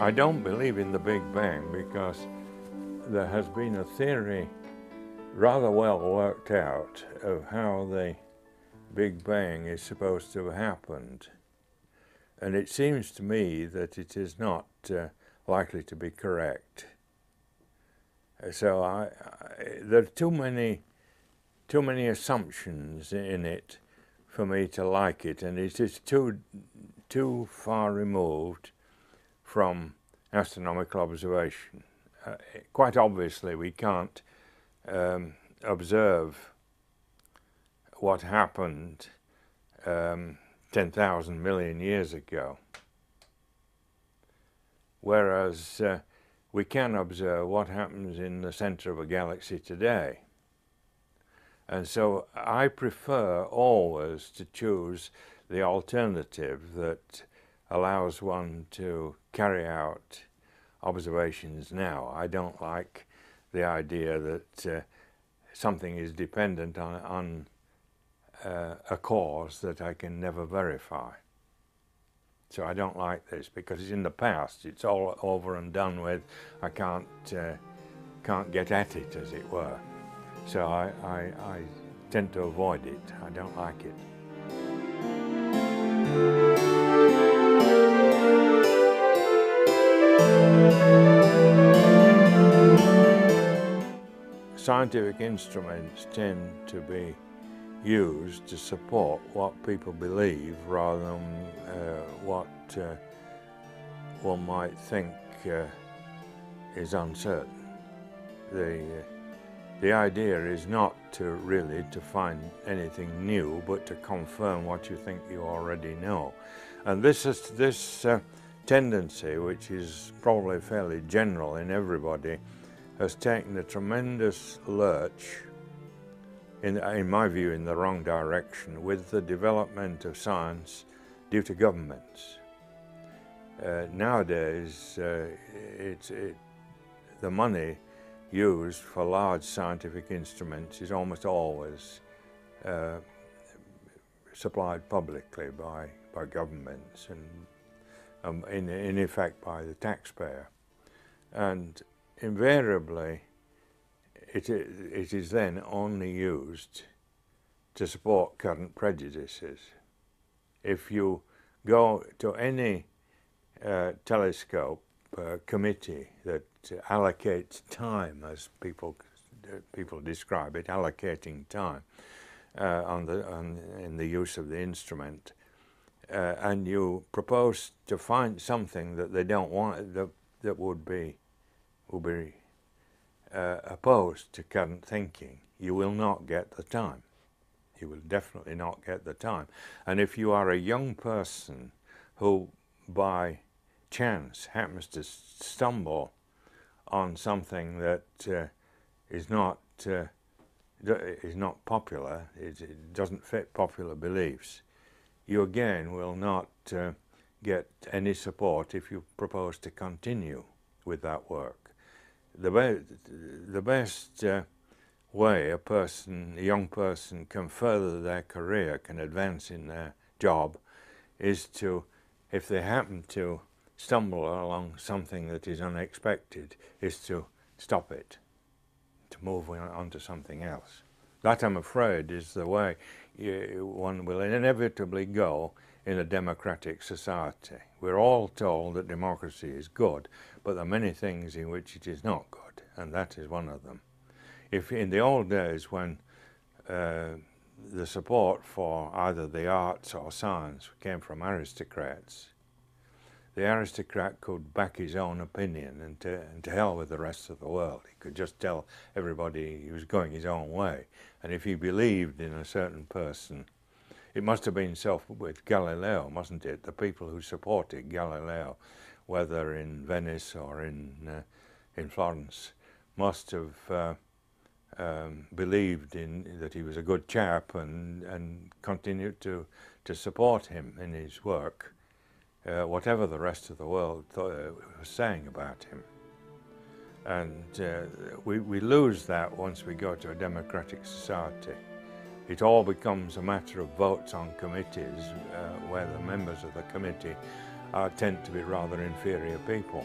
I don't believe in the Big Bang because there has been a theory rather well worked out of how the Big Bang is supposed to have happened. And it seems to me that it is not uh, likely to be correct. So I, I, there are too many, too many assumptions in it for me to like it, and it is too, too far removed from astronomical observation. Uh, quite obviously, we can't um, observe what happened um, 10,000 million years ago. Whereas uh, we can observe what happens in the center of a galaxy today. And so I prefer always to choose the alternative that allows one to carry out observations now. I don't like the idea that uh, something is dependent on, on uh, a cause that I can never verify. So I don't like this because it's in the past. It's all over and done with. I can't uh, can't get at it, as it were. So I, I, I tend to avoid it. I don't like it. Scientific instruments tend to be used to support what people believe rather than uh, what uh, one might think uh, is uncertain. The, uh, the idea is not to really to find anything new, but to confirm what you think you already know. And this is this uh, tendency, which is probably fairly general in everybody, has taken a tremendous lurch in, in my view, in the wrong direction with the development of science due to governments. Uh, nowadays, uh, it's, it, the money used for large scientific instruments is almost always uh, supplied publicly by, by governments and um, in, in effect by the taxpayer. And invariably, it, it is then only used to support current prejudices. If you go to any uh, telescope uh, committee that allocates time, as people people describe it, allocating time uh, on the on, in the use of the instrument, uh, and you propose to find something that they don't want that that would be would be uh, opposed to current thinking, you will not get the time. You will definitely not get the time. And if you are a young person who, by chance, happens to stumble on something that uh, is not uh, is not popular, it, it, doesn't fit popular beliefs, you again will not uh, get any support if you propose to continue with that work the, be the best uh, way a person, a young person can further their career, can advance in their job, is to, if they happen to stumble along something that is unexpected, is to stop it, to move on to something else. That, I'm afraid, is the way one will inevitably go in a democratic society. We're all told that democracy is good, but there are many things in which it is not good, and that is one of them. If in the old days when uh, the support for either the arts or science came from aristocrats, the aristocrat could back his own opinion and to, and to hell with the rest of the world. He could just tell everybody he was going his own way. And if he believed in a certain person, it must have been so with Galileo, mustn't it? The people who supported Galileo, whether in Venice or in, uh, in Florence, must have uh, um, believed in that he was a good chap and, and continued to, to support him in his work, uh, whatever the rest of the world thought, uh, was saying about him. And uh, we, we lose that once we go to a democratic society it all becomes a matter of votes on committees uh, where the members of the committee are tend to be rather inferior people.